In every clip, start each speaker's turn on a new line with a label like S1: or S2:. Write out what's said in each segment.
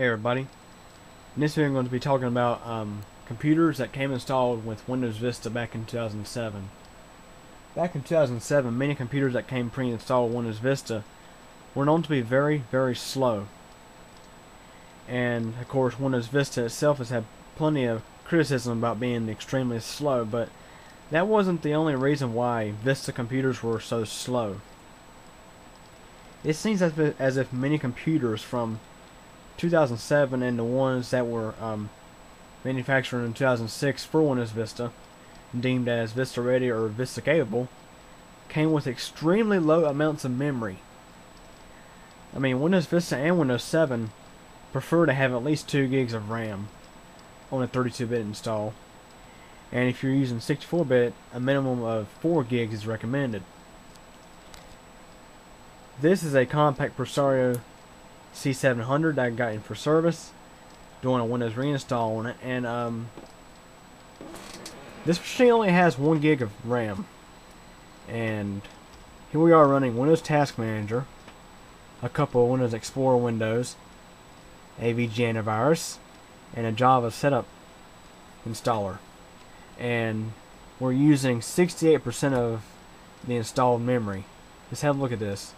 S1: Hey everybody. In this video I'm going to be talking about um, computers that came installed with Windows Vista back in 2007. Back in 2007, many computers that came pre-installed with Windows Vista were known to be very, very slow. And of course Windows Vista itself has had plenty of criticism about being extremely slow, but that wasn't the only reason why Vista computers were so slow. It seems as if, as if many computers from 2007 and the ones that were um, manufactured in 2006 for Windows Vista, deemed as Vista Ready or Vista Capable, came with extremely low amounts of memory. I mean, Windows Vista and Windows 7 prefer to have at least 2 gigs of RAM on a 32-bit install. And if you're using 64-bit, a minimum of 4 gigs is recommended. This is a Compaq Presario C700 that I got in for service, doing a Windows reinstall on it, and um, this machine only has one gig of RAM, and here we are running Windows Task Manager, a couple of Windows Explorer windows, AVG antivirus, and a Java setup installer, and we're using 68% of the installed memory. Let's have a look at this.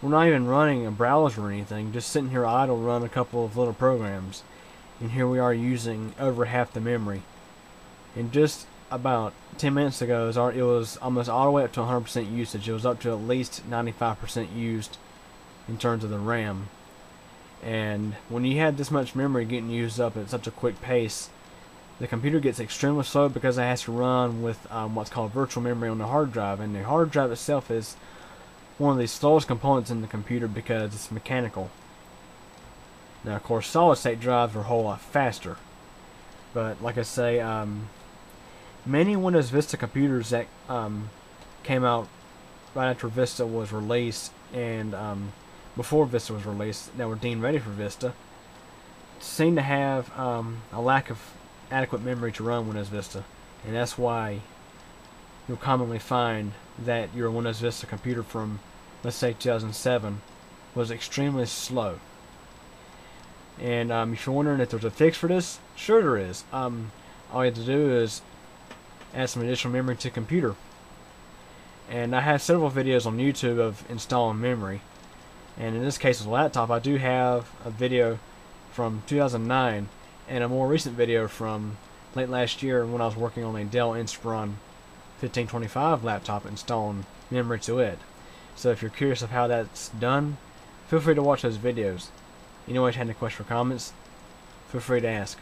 S1: We're not even running a browser or anything, just sitting here idle run a couple of little programs. And here we are using over half the memory. And just about 10 minutes ago, it was almost all the way up to 100% usage. It was up to at least 95% used in terms of the RAM. And when you have this much memory getting used up at such a quick pace, the computer gets extremely slow because it has to run with um, what's called virtual memory on the hard drive. And the hard drive itself is one of the slowest components in the computer because it's mechanical. Now, of course, solid state drives are a whole lot faster. But, like I say, um, many Windows Vista computers that um, came out right after Vista was released and um, before Vista was released that were deemed ready for Vista seem to have um, a lack of adequate memory to run Windows Vista. And that's why you'll commonly find that your Windows Vista computer from, let's say, 2007 was extremely slow. And um, if you're wondering if there's a fix for this, sure there is. Um, all you have to do is add some additional memory to computer. And I have several videos on YouTube of installing memory. And in this case with a laptop, I do have a video from 2009 and a more recent video from late last year when I was working on a Dell Inspiron 1525 laptop installing memory to it. So if you're curious of how that's done, feel free to watch those videos. Anyways, have any questions or comments, feel free to ask.